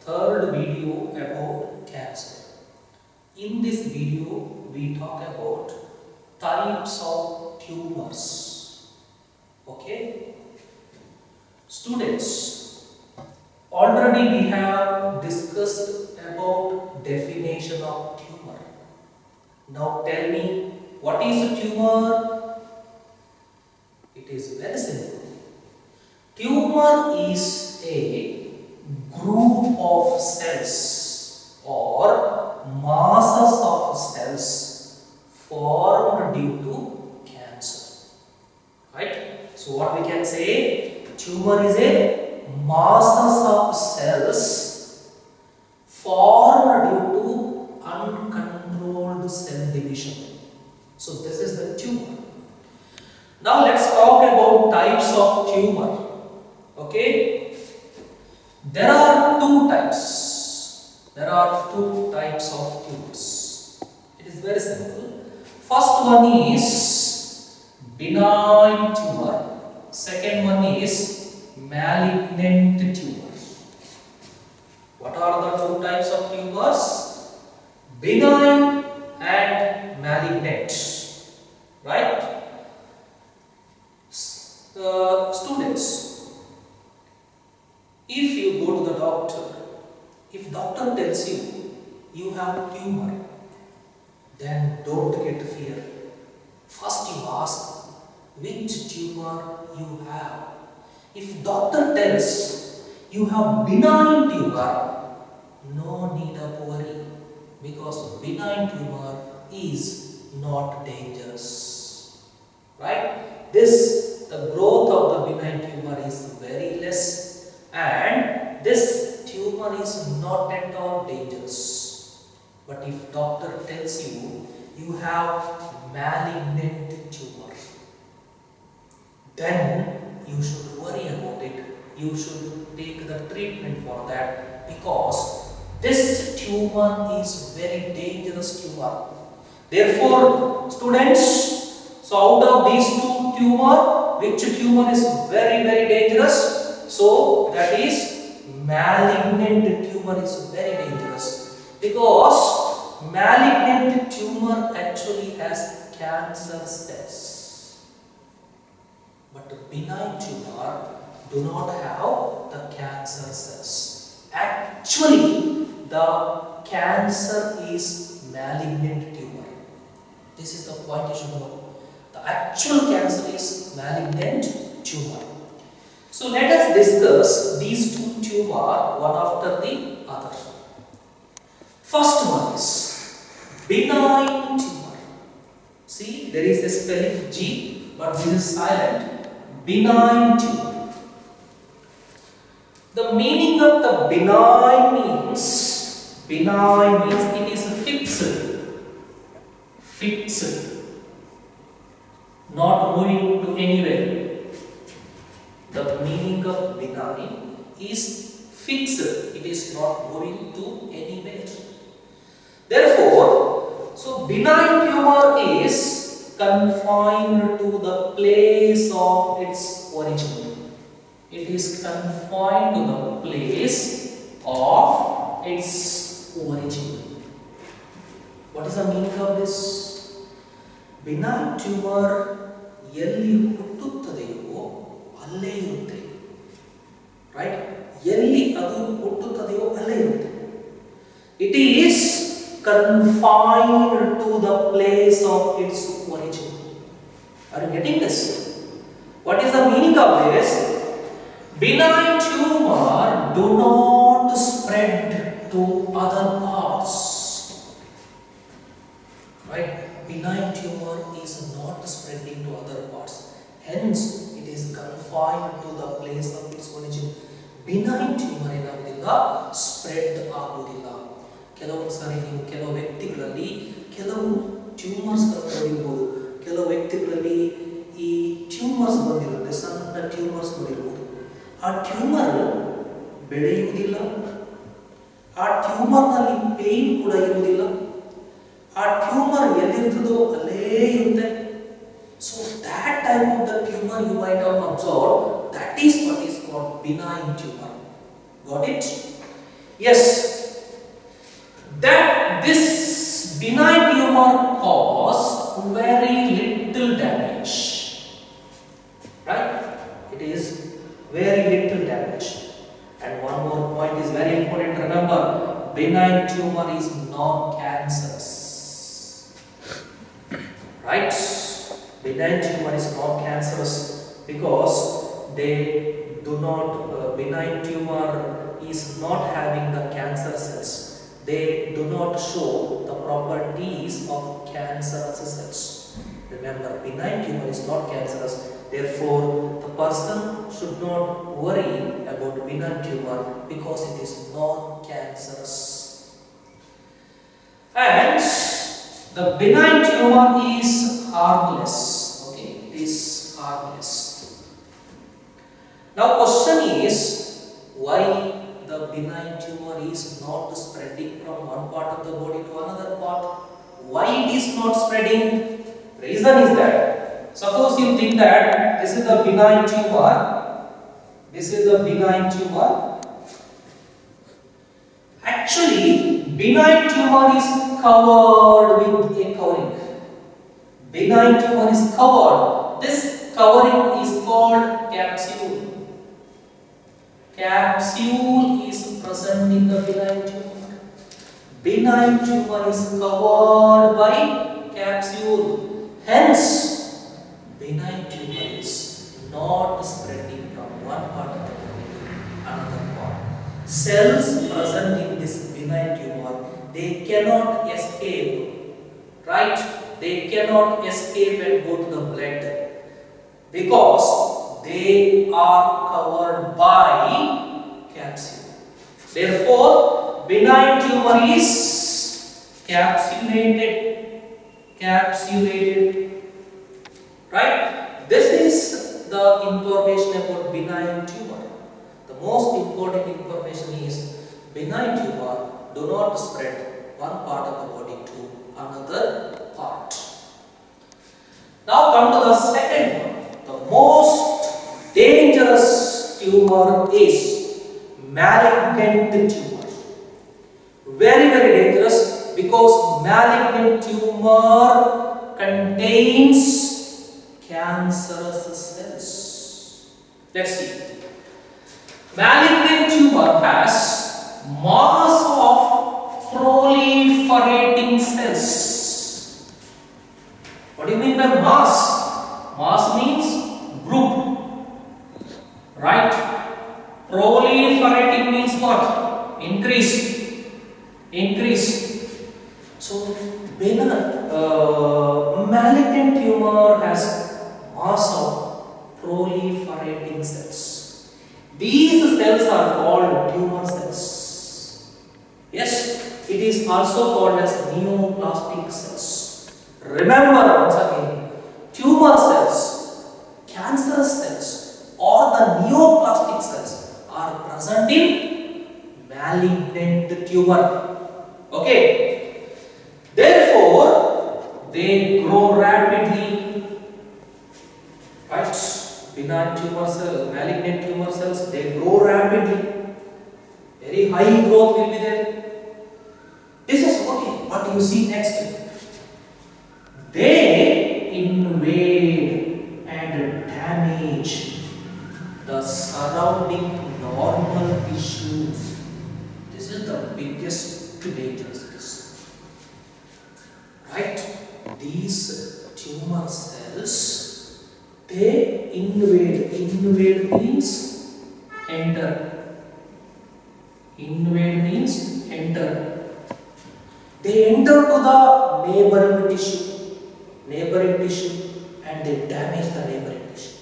third video about cancer. In this video, we talk about types of tumors. Okay? Students, already we have discussed about definition of tumor. Now tell me, what is a tumor? It is very simple. Tumor is a cells or masses of cells formed due to cancer. Right? So what we can say, tumor is a masses of cells formed due to uncontrolled cell division. So this is the tumor. Now let's talk about types of tumor. Okay? There are types. There are two types of tumors. It is very simple. First one is benign tumor. Second one is malignant tumor. What are the two types of tumors? Benign and malignant. Right? Uh, students, if you go to the doctor, if doctor tells you you have tumor, then don't get fear. First you ask which tumor you have. If doctor tells you have benign tumor, no need of worry because benign tumor is not dangerous. Right? This the growth of the benign tumor is very less and this is not at all dangerous. But if doctor tells you you have malignant tumor, then you should worry about it. You should take the treatment for that because this tumor is very dangerous tumor. Therefore, students, so out of these two tumor, which tumor is very very dangerous? So that is malignant tumor is very dangerous because malignant tumor actually has cancer cells. But benign tumor do not have the cancer cells. Actually, the cancer is malignant tumor. This is the point you should know. The actual cancer is malignant tumor. So let us discuss these two tumor one after the other. First one is benign tumor. See, there is a spelling G, but this is silent. Benign tumor. The meaning of the benign means benign means it is fixed, fixed, not moving to anywhere. The meaning of benign is fixed; it is not moving to anywhere. Therefore, so benign tumor is confined to the place of its origin. It is confined to the place of its origin. What is the meaning of this? benign tumor ಎಲ್ಲಿ It is confined to the place of its origin. Are you getting this? What is the meaning of this? Benign tumor do not spread to other parts. Right? Benign tumor is not spreading to other parts. Hence, it is confined to the place of its origin. Benign tumor is spread the ಕೆಲವೊಂದು ಸಾರಿ ನೀವು ಕೆಲವು ವ್ಯಕ್ತಿಗಳಲ್ಲಿ ಕೆಲವು ಟ್ಯೂಮರ್ಸ್ಗಳು ನೋಡಿರ್ಬೋದು. ಕೆಲವು ವ್ಯಕ್ತಿಗಳಲ್ಲಿ ಈ tumours ಬಂದಿರುತ್ತೆ ಸಣ್ಣ ಟ್ಯೂಮರ್ಸ್ ಬಂದಿರ್ಬೋದು ಆ ಟ್ಯೂಮರ್ ಬೆಳೆಯುವುದಿಲ್ಲ. ಆ ಟ್ಯೂಮರ್ನಲ್ಲಿ ಪೇಯ್ನ್ ಕೂಡ ಇರುವುದಿಲ್ಲ. ಆ ಟ್ಯೂಮರ್ ಎಲ್ಲಿರ್ತದೋ ಅಲ್ಲೇ ಇರುತ್ತೆ. So that type of the tumour you might have observe that is what is called benign tumour got it Yes, tumor is non-cancerous. Right? Benign tumor is non-cancerous because they do not, uh, benign tumor is not having the cancer cells. They do not show the properties of cancerous cells. Remember, benign tumor is not cancerous. Therefore, the person should not worry about benign tumor because it is non-cancerous. And the benign tumor is harmless. Okay, it is harmless. Now, question is why the benign tumor is not spreading from one part of the body to another part? Why it is not spreading? Reason is that suppose you think that this is the benign tumor, this is the benign tumor. Actually, benign tumor is covered with a covering. Benign tumor is covered. This covering is called capsule. Capsule is present in the benign tumor. Benign tumor is covered by capsule. Hence, benign tumor is not spreading from one part of the body to another part. Cells present in this benign tumor, they cannot escape, right? They cannot escape and go to the blood because they are covered by capsule. Therefore, benign tumor is capsulated, capsulated, right? This is the information about benign tumor. The most important information is benign tumor do not spread one part of the body to another part. Now come to the second one. The most dangerous tumor is malignant tumor. Very very dangerous because malignant tumor contains cancerous cells. Let's see. Malignant tumor has mass of proliferating cells. What do you mean by mass? Mass means group. Right? Proliferating means what? Increase. Increase. So, benign, uh, malignant tumor has mass of proliferating cells. These cells are called tumor cells. Yes, it is also called as neoplastic cells. Remember once again, tumor cells, cancerous cells or the neoplastic cells are present in malignant tumor. Okay. Therefore, they grow rapidly. Right? Benign tumor cells, malignant tumor cells, they grow rapidly. Very high growth will be there. This is do you see next? They invade and damage the surrounding normal tissue. This is the biggest dangerousness. Right? These tumor cells they invade. Invade means enter. Invade means enter. They enter to the neighboring tissue, neighboring tissue and they damage the neighboring tissue.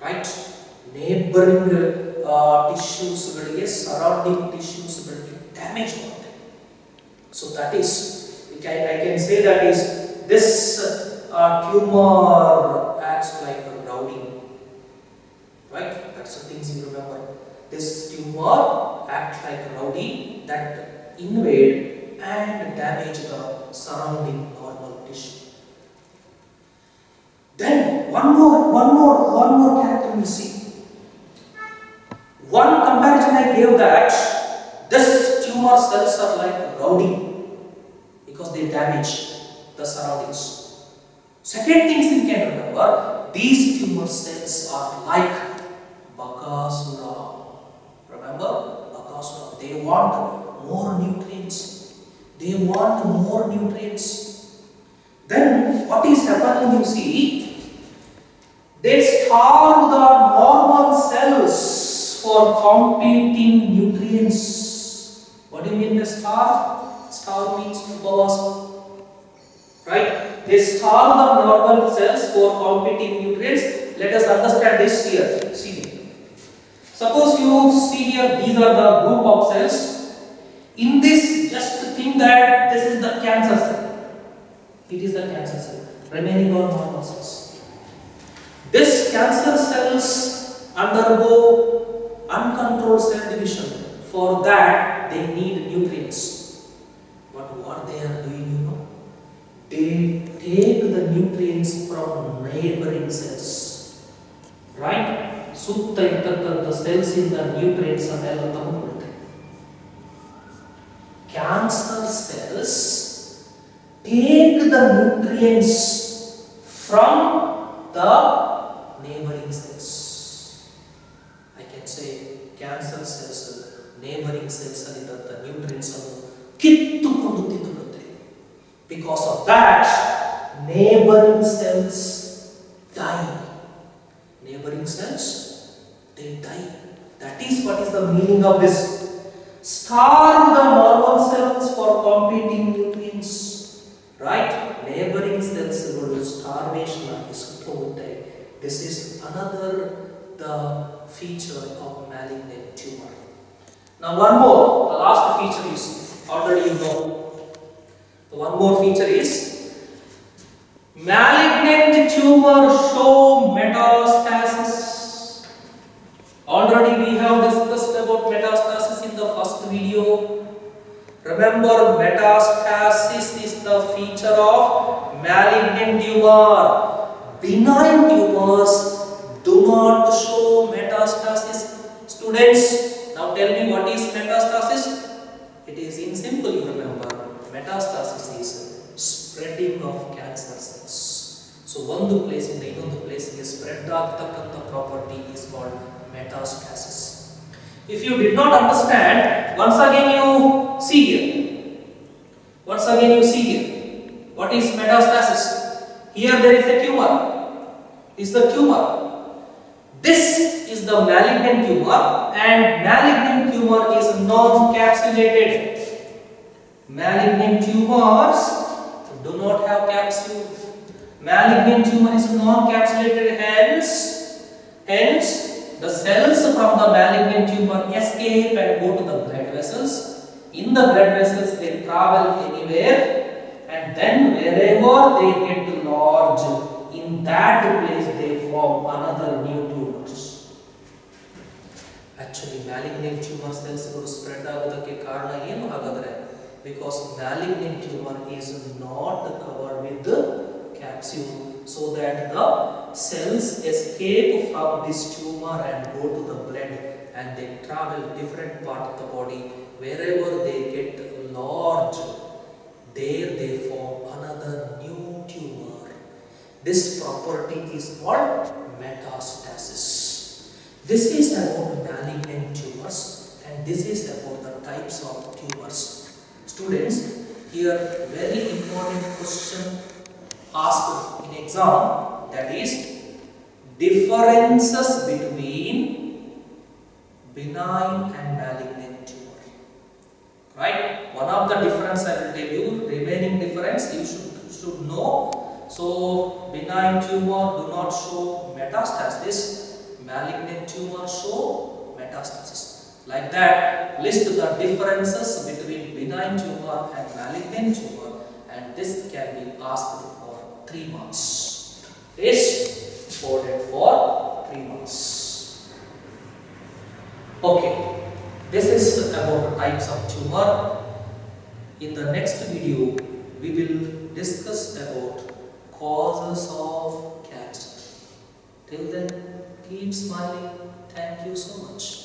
Right? Neighboring uh, tissues, yes, surrounding tissues will get damaged them. So that is, I can say that is this uh, tumor acts like a rowdy. Right? That's the things you remember. This tumor acts like a rowdy that invade and damage the surrounding normal tissue. Then one more, one more, one more character we see. One comparison I gave that this tumor cells are like rowdy because they damage the surroundings. Second things you can remember, these tumor cells are like Bakasura. Remember Bakasura? They want more nutrients. They want more nutrients. Then what is happening you see? They starve the normal cells for competing nutrients. What do you mean by starve? Starve means ubavasa. Right? They starve the normal cells for competing nutrients. Let us understand this here. See. Suppose you see here, these are the group of cells. In this, just think that this is the cancer cell. It is the cancer cell. Remaining are normal cells. This cancer cells undergo uncontrolled cell division. For that, they need nutrients. But what they are doing, you know? They take the nutrients from neighboring cells. Right? ಸುತ್ತ ಇರ್ತಕ್ಕಂಥ cells ಇಂದ nutrients ಅನ್ನೆಲ್ಲ ತಗೊಂಡ್ಬಿಡುತ್ತೆ cancer cells take the nutrients from the neighbouring cells I can say cancer cells neighbouring cells ಅಲ್ಲಿದ್ದಂಥ nutrients ಅನ್ನು ಕಿತ್ತುಕೊಂಡು ತಿಂದುಬಿಡುತ್ತೆ because of that neighbouring cells dye neighboring cells they die that is what is the meaning of this starve the normal cells for competing nutrients. Right? Neighboring cells will starvation This is another the feature of malignant tumor. Now one more, the last feature is already you know. The one more feature is malignant tumor show metastasis Already we have discussed about metastasis in the first video. Remember metastasis is the feature of malignant tumor. Benign tumors do not show metastasis. Students, now tell me what is metastasis? It is in simple you remember. Metastasis is spreading of cancer cells. So ಒಂದು ಪ್ಲೇಸಿಂದ ಇನ್ನೊಂದು ಪ್ಲೇಸಿಗೆ spread ಆಗ್ತಕ್ಕಂಥ property is called metastasis. If you did not understand, once again you see here. Once again you see here. What is metastasis? Here there is a tumor. Is the tumor. This is the malignant tumor and malignant tumor is non-capsulated. Malignant tumors do not have capsule. Malignant tumor is non-capsulated hence, hence the cells from the malignant tumor escape and go to the blood vessels in the blood vessels they travel anywhere and then wherever they get large in that place they form another new tumors actually malignant tumour ಸೆಲ್ಸ್ಗಳು spread ಆಗೋದಕ್ಕೆ ಕಾರಣ ಏನು ಹಾಗಾದ್ರೆ because malignant tumour is not covered with capsule so that the cells escape from this tumor and go to the blood and they travel different part of the body. Wherever they get large there they form another new tumor. This property is called metastasis. This is about malignant tumors and this is about the types of tumors. Students here very important question asked in exam that is differences between benign and malignant tumor. Right? One of the difference i will tell you remaining difference you should should know. So benign tumor do not show metastasis malignant tumor show metastasis. Like that list the differences between benign tumor and malignant tumor and this can be asked for 3 months is coded for 3 months. Okay this is about types of tumor. In the next video we will discuss about causes of cancer. Till then keep smiling. Thank you so much